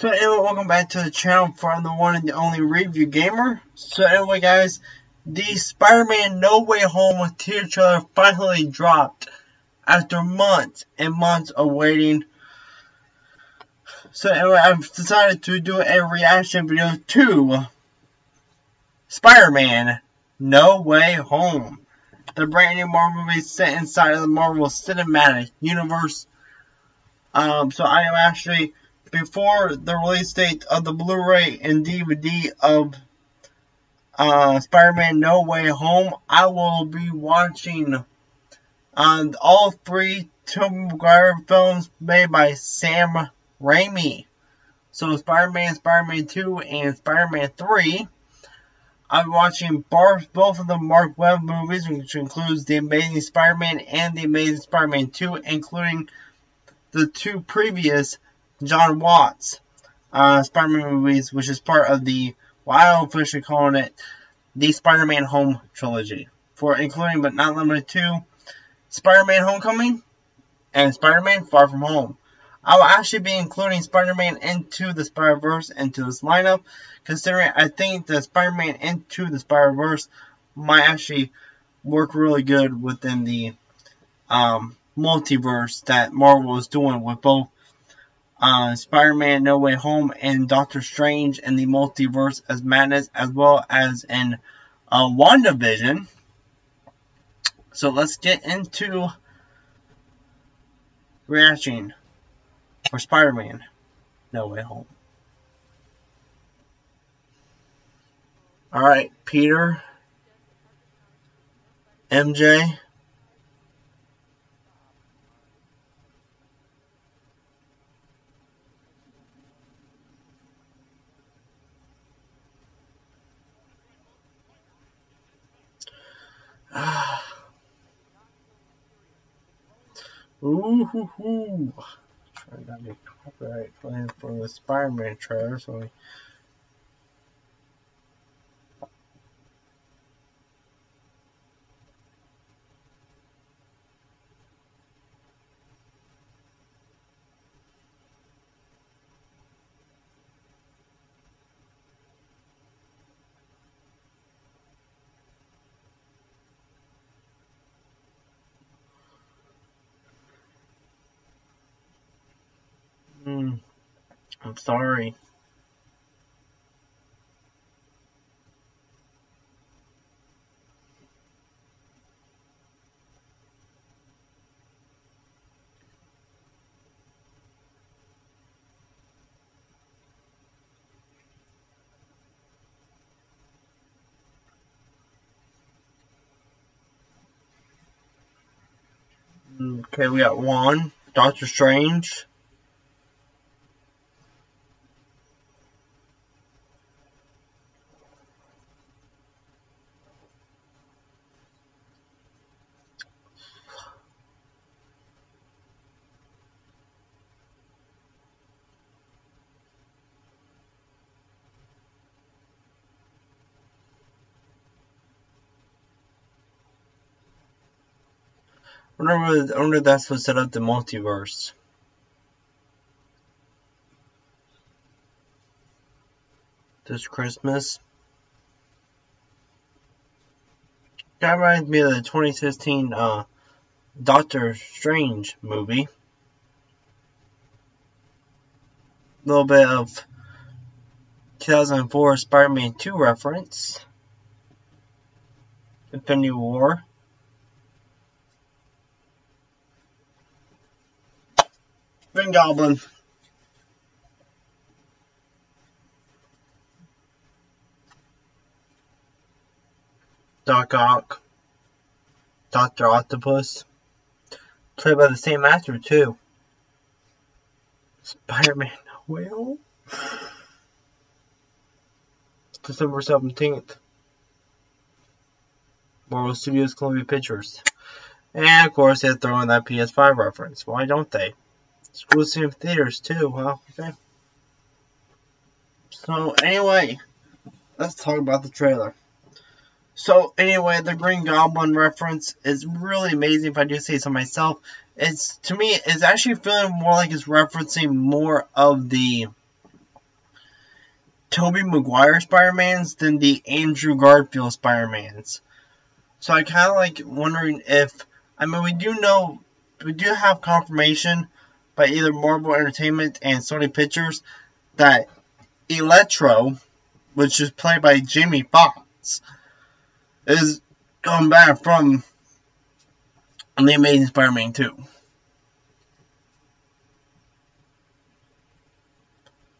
So anyway, welcome back to the channel for the one and the only review gamer. So anyway guys, the Spider-Man No Way Home with teaser trailer finally dropped after months and months of waiting. So anyway, I've decided to do a reaction video to Spider-Man No Way Home. The brand new Marvel movie set inside of the Marvel Cinematic Universe. Um, so I am actually before the release date of the Blu-ray and DVD of uh, Spider-Man No Way Home, I will be watching uh, all three Tobey Maguire films made by Sam Raimi. So Spider-Man, Spider-Man 2, and Spider-Man 3. I'm watching both of the Mark Webb movies, which includes The Amazing Spider-Man and The Amazing Spider-Man 2, including the two previous Jon Watts uh, Spider-Man movies, which is part of the, well, officially calling it the Spider-Man Home trilogy, for including but not limited to Spider-Man Homecoming and Spider-Man Far From Home. I will actually be including Spider-Man into the Spider-Verse into this lineup, considering I think the Spider-Man into the Spider-Verse might actually work really good within the um, multiverse that Marvel is doing with both uh, Spider-Man No Way Home and Doctor Strange and the Multiverse as Madness as well as in uh, WandaVision. So let's get into reaction for Spider-Man No Way Home. Alright, Peter, MJ, Ooh hoo hoo. Not to get copyright claim for the Spider-Man trailer, so we Mm, I'm sorry. Mm, okay, we got one. Doctor Strange. Wonder, wonder that's what set up the multiverse. This Christmas. That reminds me of the 2016 uh, Doctor Strange movie. A little bit of 2004 Spider-Man 2 reference. Infinity War. Green Goblin. Doc Ock. Dr. Octopus. Played by the same actor, too. Spider-Man Will. December 17th. Marvel Studios Columbia Pictures. And of course, they throw in that PS5 reference. Why don't they? Exclusive theaters too, huh? Okay. So anyway, let's talk about the trailer. So anyway, the Green Goblin reference is really amazing if I do say so myself. It's to me it's actually feeling more like it's referencing more of the Tobey Maguire Spider-Mans than the Andrew Garfield Spider-Mans. So I kind of like wondering if, I mean, we do know, we do have confirmation by either Marvel Entertainment and Sony Pictures that Electro, which is played by Jamie Foxx, is coming back from The Amazing Spider-Man 2.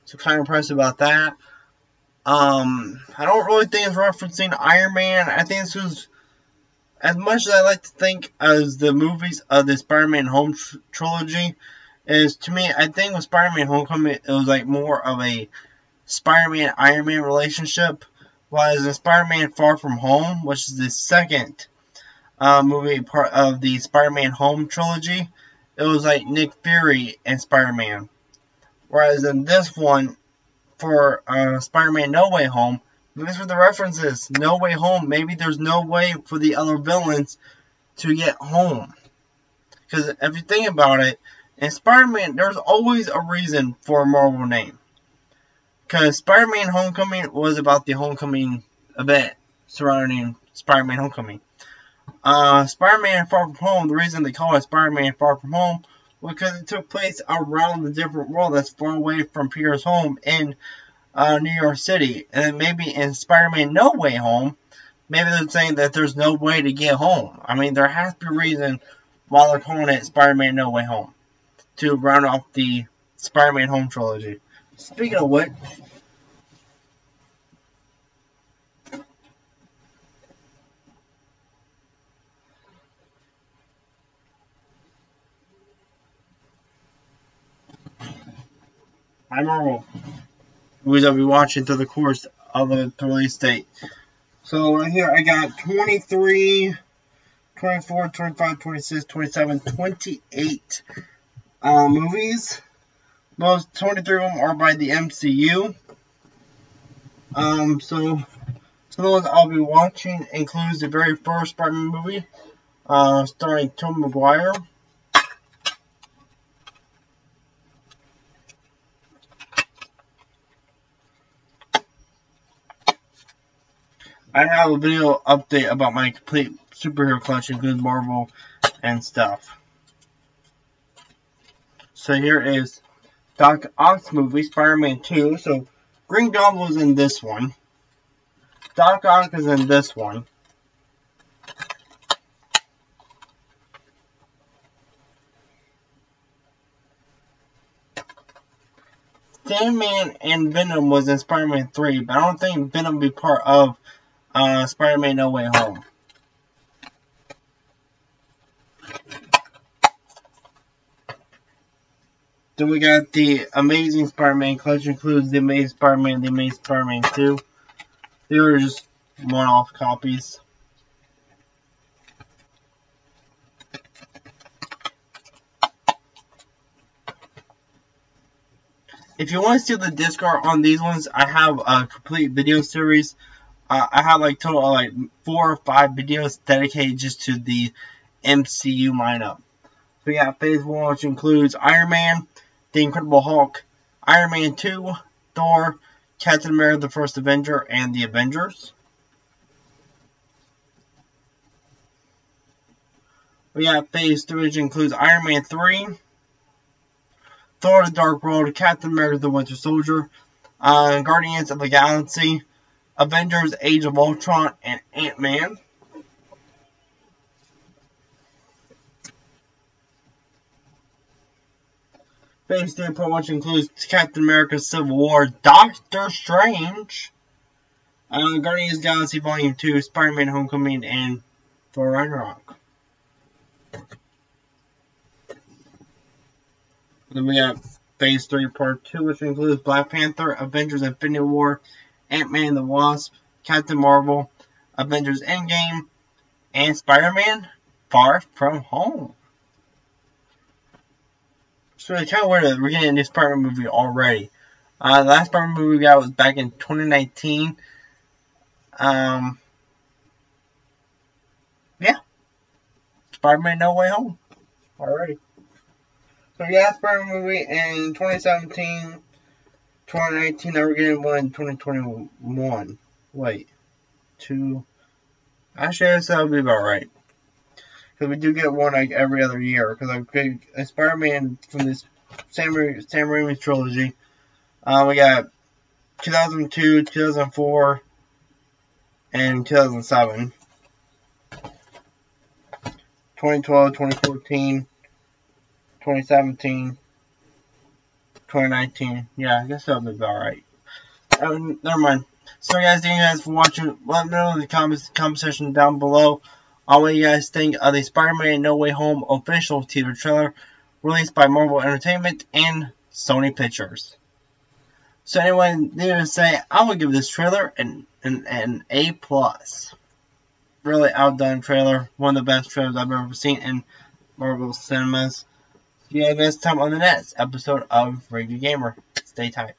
So kind of impressed about that. Um, I don't really think it's referencing Iron Man. I think this was, as much as I like to think as the movies of the Spider-Man Home tr trilogy, is to me, I think with Spider-Man Homecoming, it was like more of a Spider-Man Iron Man relationship, whereas in Spider-Man Far From Home, which is the second uh, movie part of the Spider-Man Home trilogy, it was like Nick Fury and Spider-Man. Whereas in this one, for uh, Spider-Man No Way Home, these were the references. No Way Home. Maybe there's no way for the other villains to get home. Because if you think about it, in Spider-Man, there's always a reason for a Marvel name. Because Spider-Man Homecoming was about the Homecoming event surrounding Spider-Man Homecoming. Uh, Spider-Man Far From Home, the reason they call it Spider-Man Far From Home was because it took place around the different world that's far away from Peter's home in uh, New York City. And maybe in Spider-Man No Way Home, maybe they're saying that there's no way to get home. I mean, there has to be a reason why they're calling it Spider-Man No Way Home to round off the Spider-Man Home trilogy. Speaking of which, I normal movies I'll be watching through the course of the release date. So right here I got 23, 24, 25, 26, 27, 28 uh, movies. Most 23 of them are by the MCU. Um, so some of the ones I'll be watching includes the very first Spider-Man movie, uh, starring Tom Maguire. I have a video update about my complete superhero collection, including Marvel and stuff. So here is Doc Ock's movie, Spider-Man 2. So Green Goblin is in this one. Doc Ock is in this one. Sandman and Venom was in Spider-Man 3, but I don't think Venom be part of uh, Spider-Man No Way Home. Then we got the Amazing Spider-Man collection includes the Amazing Spider-Man, the Amazing Spider-Man 2. They were just one-off copies. If you want to see the disc on these ones, I have a complete video series uh, I have like total like four or five videos dedicated just to the MCU lineup. So yeah, Phase 1, which includes Iron Man, The Incredible Hulk, Iron Man 2, Thor, Captain America the First Avenger, and The Avengers. We have Phase 3, which includes Iron Man 3, Thor the Dark World, Captain America the Winter Soldier, uh, Guardians of the Galaxy, Avengers Age of Ultron, and Ant-Man. Phase 3 pretty much includes Captain America Civil War, Doctor Strange, uh, Guardians Galaxy Volume 2, Spider-Man Homecoming, and Thor Ragnarok. Then we got Phase 3 Part 2, which includes Black Panther, Avengers Infinity War, Ant-Man and the Wasp, Captain Marvel, Avengers Endgame, and Spider-Man Far From Home. So it's kind of weird that we're getting a new Spider-Man movie already. Uh, the last Spider-Man movie we got was back in 2019. Um, yeah. Spider-Man No Way Home. Already. So yeah, Spider-Man movie in 2017 2019, they were getting one in 2021. Wait, two. Actually, I guess that would be about right. Because we do get one like every other year. Because I'm a Spider-Man from this Sam, Sam Raimi trilogy. Uh, we got 2002, 2004, and 2007. 2012, 2014, 2017, 2019. Yeah, I guess that'll be about right. Um, never mind. So, guys, thank you guys for watching. Let me know in the comments, comment section down below on what you guys think of uh, the Spider-Man No Way Home official teaser trailer released by Marvel Entertainment and Sony Pictures. So, anyway, needless to say, I would give this trailer an, an, an A+. plus. Really outdone trailer. One of the best trailers I've ever seen in Marvel cinemas. See you guys next time on the next episode of Review Gamer. Stay tight.